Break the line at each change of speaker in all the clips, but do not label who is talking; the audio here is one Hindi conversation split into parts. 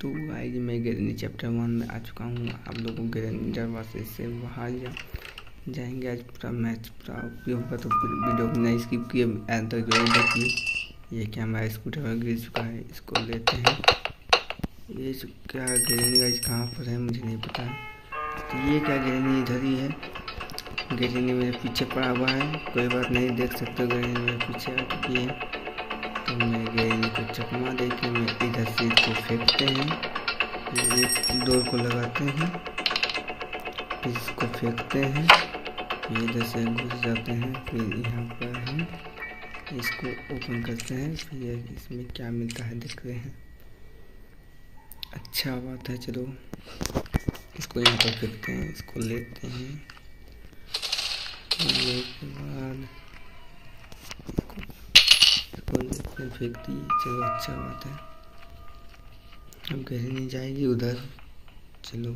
तो गाइज़ मैं ग्रेनी चैप्टर वन में आ चुका हूँ। आप लोगों को ग्रेनी वर्सेस से बाहर जा, जाएँगे आज पूरा मैच पूरा उपयोग होगा तो वीडियो को नहीं स्किप किए। तक ज़रूर देखिए ये क्या हमारा स्कूटर गिर चुका है, इसको लेते हैं। ये क्या ग्रेनी गाइज़ कहाँ पर है, मुझे नहीं पता। तो ये क्या ग्रेनी इधर ही है। ग्रेनी मेरे पीछे पड़ा हुआ है। कोई बात नहीं, देख सकते ग्रेनी मेरे पीछे आ चुकी है। तो मैं गेंद को चकमा दे के मैं इधर से इसको फेंकते हैं। एक डोर को लगाते हैं। फिर इसको फेंकते हैं। ये इधर से घुस जाते हैं, फिर यहाँ पर हम इसको ओपन करते हैं, फिर इसमें क्या मिलता है देख रहे हैं। अच्छा बात है, चलो। इसको यहाँ पर फेंकते हैं, इसको लेते हैं। फेंक दिए चलो अच्छा बात है। अब गहरी जाएगी, उधर। चलो।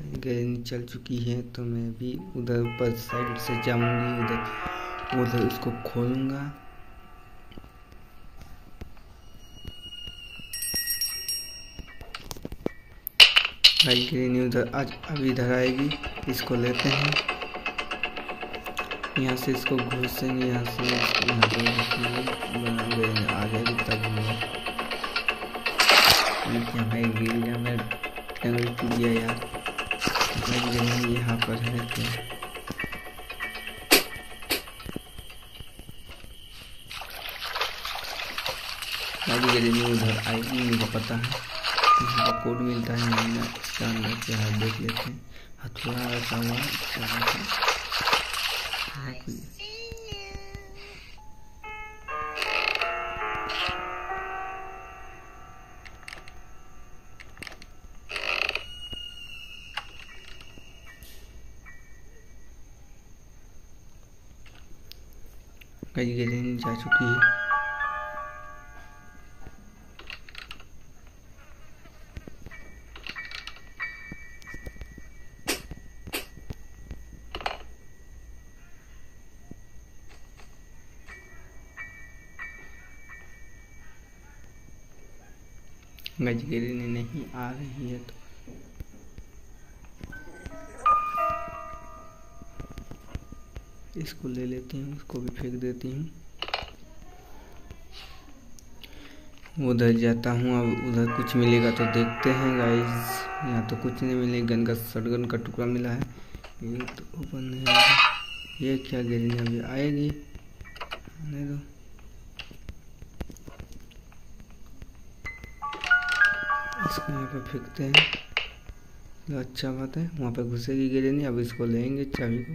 गहरी चल चुकी है तो मैं भी उधर ऊपर साइड से जाऊँगी, उधर। उधर उसको खोलूँगा। भाई उधर आज अभी इधर आएगी। इसको लेते हैं। यहाँ से इसको घुसेंगे, यहाँ से यहाँ पे टंगल टूट गया यार यहाँ पर है गाड़ी उधर आएगी मुझे पता है। कोड मिलता है नहीं इसका अंदर देख लेते हैं। हथुआ रखा हुआ exactly. कई गेलें जा चुकी है। गजगेरी नहीं आ रही है तो इसको ले लेती हूँ उसको भी फेंक देती हूँ। उधर जाता हूँ, अब उधर कुछ मिलेगा तो देखते हैं गाइस यहाँ तो कुछ नहीं मिलेगा गन का शटगन का टुकड़ा मिला है। ये तो ओपन नहीं ये क्या गिरी अभी आएगी। आने दो। इसको यहाँ पे फेंकते हैं। तो अच्छा बात है, वहाँ पे घुसेगी गिरे नहीं, अब इसको लेंगे चाबी को।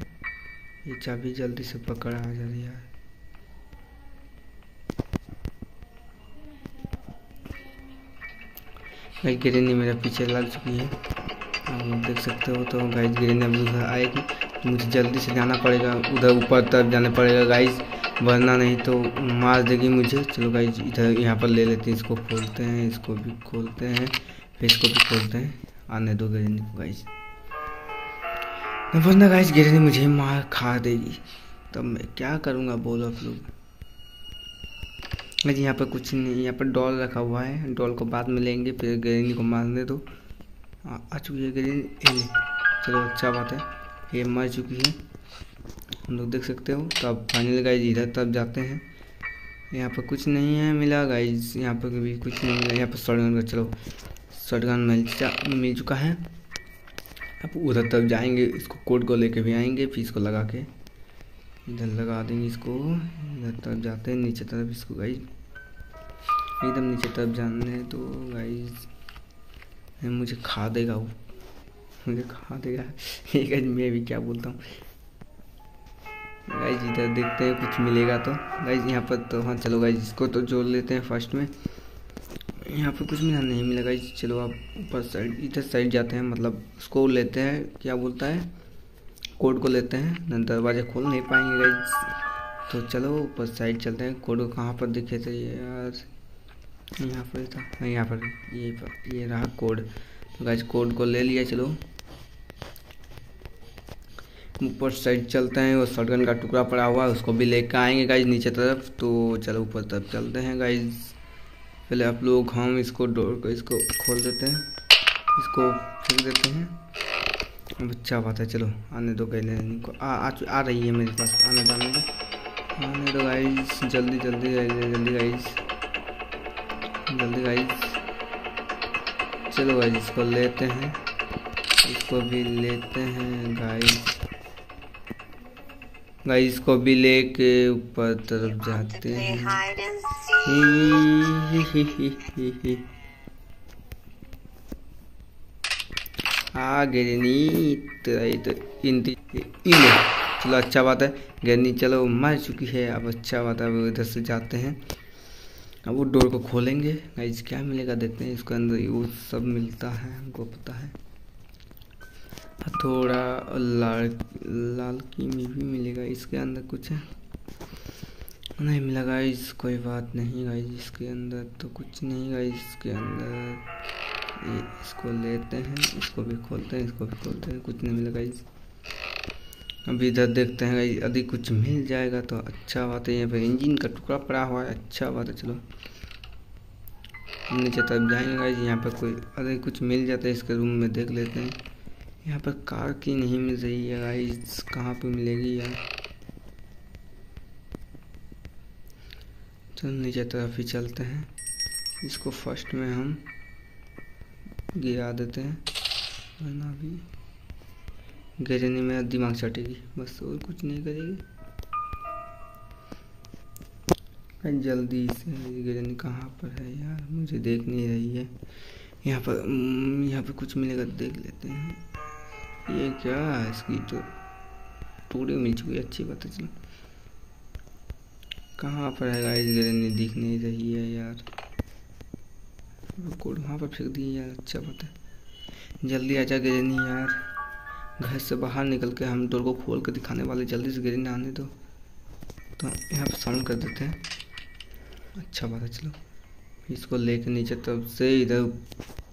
ये चाबी जल्दी से पकड़ आ जा रही है। गाइस गिरनी मेरे पीछे लग चुकी है। आप देख सकते हो तो गाइस गिरनी अभी उधर आएगी तो मुझे जल्दी से जाना पड़ेगा। उधर ऊपर तरफ़ जाना पड़ेगा गाइस वरना नहीं तो मार देगी मुझे। चलो गाइस इधर यहाँ पर ले लेते हैं, इसको खोलते हैं, इसको भी खोलते हैं, फिर इसको भी खोलते हैं। आने दो गिरनी को गाइज़ वरना गाइज़ गिरनी मुझे मार खा देगी। तब मैं क्या करूँगा, बोलो आप लोग? गाइज़ यहाँ पर कुछ नहीं, यहाँ पर डॉल रखा हुआ है। डॉल को बाद में लेंगे, फिर गिरनी को मारने दो। आ चुकी है गिरनी। चलो अच्छा बात है। ये मर चुकी है। हम लोग देख सकते हो तो अब फाइनल गाइज़ इधर तब जाते हैं। यहाँ पर कुछ नहीं है मिला गाइज़ यहाँ पर भी कुछ नहीं मिला। यहाँ पर शॉटगन का, चलो, शॉटगन मिल मिल चुका है। अब उधर तब जाएँगे, इसको कोड को लेके भी आएँगे, फिर इसको लगा के इधर लगा देंगे इसको, इधर तब जाते हैं, नीचे तरफ़ इसको गाइज़ एकदम नीचे तरफ़ जाने तो गाइज़ मुझे खा देगा वो। मुझे खा देगा। एक मैं भी क्या बोलता हूँ। गाइज़ इधर देखते हैं कुछ मिलेगा तो। गाइज़ यहाँ पर तो हाँ चलो गाइज़ इसको तो जोड़ लेते हैं फ़र्स्ट में। यहाँ पर कुछ मिला नहीं मिला गाइज़ चलो आप ऊपर साइड इधर साइड जाते हैं मतलब उसको लेते हैं, क्या बोलता है? कोड को लेते हैं दरवाजे खोल नहीं पाएँगे गाइज़ तो चलो ऊपर साइड चलते हैं। कोड को कहाँ पर दिखे थे यार? यहाँ पर था। यहाँ पर। ये पर ये रहा कोड तो गाइज़ कोड को ले लिया, चलो। ऊपर साइड चलते हैं। वो शॉटगन का टुकड़ा पड़ा हुआ है, उसको भी लेकर आएँगे गाइज़ नीचे तरफ़। तो चलो ऊपर तरफ़ चलते हैं गाइज़ पहले आप लोग हम इसको डोर को इसको खोल देते हैं। इसको फेंक देते हैं। अब अच्छा बात है चलो आने दो गए को। आ, आ आ रही है मेरे पास आने दो आने दो। आने दो गाइस जल्दी जल्दी जल्दी गाइस। जल्दी गाइस। चलो गाइस इसको लेते हैं। इसको भी लेते हैं गाइस। गाइस को भी लेके ऊपर तरफ़ जाते हैं। गिरनी तो चलो अच्छा बात है। गिरनी चलो मर चुकी है। अब अच्छा बात है अब इधर से जाते हैं। अब वो डोर को खोलेंगे। गाइस क्या मिलेगा? देखते हैं। इसके अंदर वो सब मिलता है हमको पता है। थोड़ा लाल लाल कीमी भी मिलेगा इसके अंदर कुछ। है नहीं मिला गाइस कोई बात नहीं गाइस इसके अंदर तो कुछ नहीं गाइस इसके अंदर ये इसको लेते हैं, इसको भी खोलते हैं, इसको भी खोलते हैं, कुछ नहीं मिला गाइस अभी इधर देखते हैं गाइस यदि कुछ मिल जाएगा तो अच्छा बात है, यहाँ पर इंजन का टुकड़ा पड़ा हुआ है अच्छा बात है, चलो। नीचे तब जाएँगे गाइस यहाँ पर कोई अगर कुछ मिल जाता है, इसके रूम में देख लेते हैं। यहाँ पर कार की नहीं मिल रही है गाइस कहाँ पे मिलेगी यार? चल, नीचे तरफ़ ही चलते हैं। इसको फ़र्स्ट में हम गिरा देते हैं। वरना भी गिरने में दिमाग चटेगी, बस और कुछ नहीं करेगी। जल्दी से गिरनी कहाँ पर है यार? मुझे देख नहीं रही है। यहाँ पर यहाँ पर कुछ मिलेगा देख लेते हैं। ये क्या है इसकी तो? टूड़ी मिल चुकी है, अच्छी बात है, चलो। कहाँ पर है गाइस गिरने दिख नहीं रही है यार। कोड वहाँ पर फेंक दिए यार अच्छा बात है। जल्दी आ जा गिरनी यार। घर से बाहर निकल के हम डोर को खोल कर दिखाने वाले, जल्दी से गिरने आने दो। तो यहाँ पर साउंड कर देते हैं। अच्छा बात है, चलो। इसको लेके नीचे तब से, इधर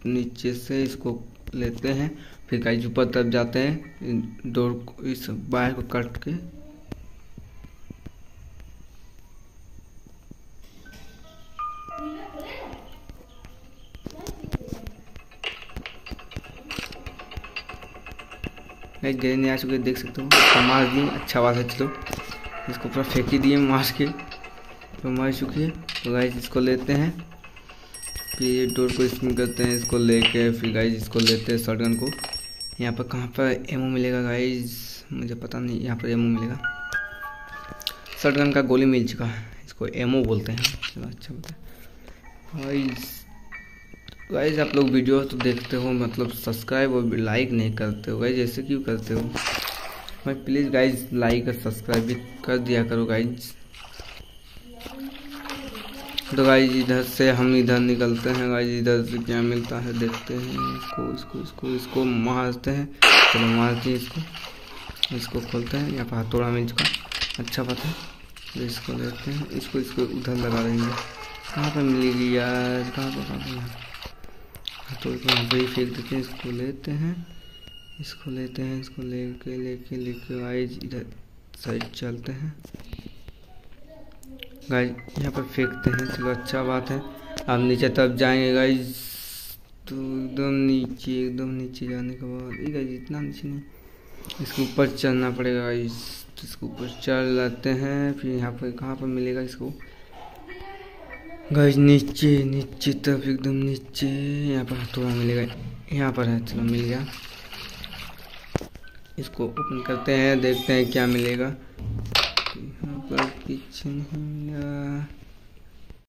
नीचे से इसको लेते हैं। फिर गाइज़ ऊपर तरफ़ जाते हैं। डोर इस बाहर को कट के। नहीं आ चुके देख सकते हो। इसको मार दिए अच्छा बात है, चलो। इसको पूरा फेंक दिए मार के। तो मार चुकी है। तो गाइज़ इसको लेते हैं। फिर डोर को इसमें करते हैं, इसको लेके, फिर गाइज़ इसको लेते हैं शॉटगन को। यहाँ पर कहाँ पर एमओ मिलेगा गाइज़ मुझे पता नहीं, यहाँ पर एमओ मिलेगा। शॉटगन का गोली मिल चुका है, इसको एमओ बोलते हैं। चलो अच्छा बोलते हैं। गाइज़ गाइज़ आप लोग वीडियो तो देखते हो मतलब सब्सक्राइब और लाइक नहीं करते हो गाइज़ ऐसे क्यों करते हो? भाई प्लीज़ गाइज़ लाइक और सब्सक्राइब भी कर दिया करो गाइज़ तो गाइज़ इधर से हम इधर निकलते हैं गाइज़ इधर से क्या मिलता है, देखते हैं इसको इसको इसको इसको मारते हैं। चलो मारते हैं इसको। इसको खोलते हैं यहाँ पर हथौड़ा मिल चुका अच्छा बात है। तो इसको लेते हैं। इसको इसको उधर लगा देंगे। कहाँ पर मिलेगी यार? कहाँ पर कहाँ पर को यहाँ पर ही फेंक देते हैं। इसको लेते हैं। इसको लेते हैं, इसको लेके लेके लेके गाइज़ इधर साइड चलते हैं। गाइज़ यहाँ पर फेंकते हैं, चलो अच्छा बात है। अब नीचे तब जाएँगे गाइज़ तो एकदम नीचे एकदम नीचे जाने के बाद गाइज़ इतना नीचे नहीं। इसके ऊपर चलना पड़ेगा गाइज़ तो इसके ऊपर चल जाते हैं, फिर यहाँ पर कहाँ पर मिलेगा इसको? गाइज़ नीचे नीचे तब, एकदम नीचे। यहाँ पर थोड़ा मिलेगा, यहाँ पर है, चलो मिल गया। इसको ओपन करते हैं, देखते हैं क्या मिलेगा। पर पीछे नहीं मिला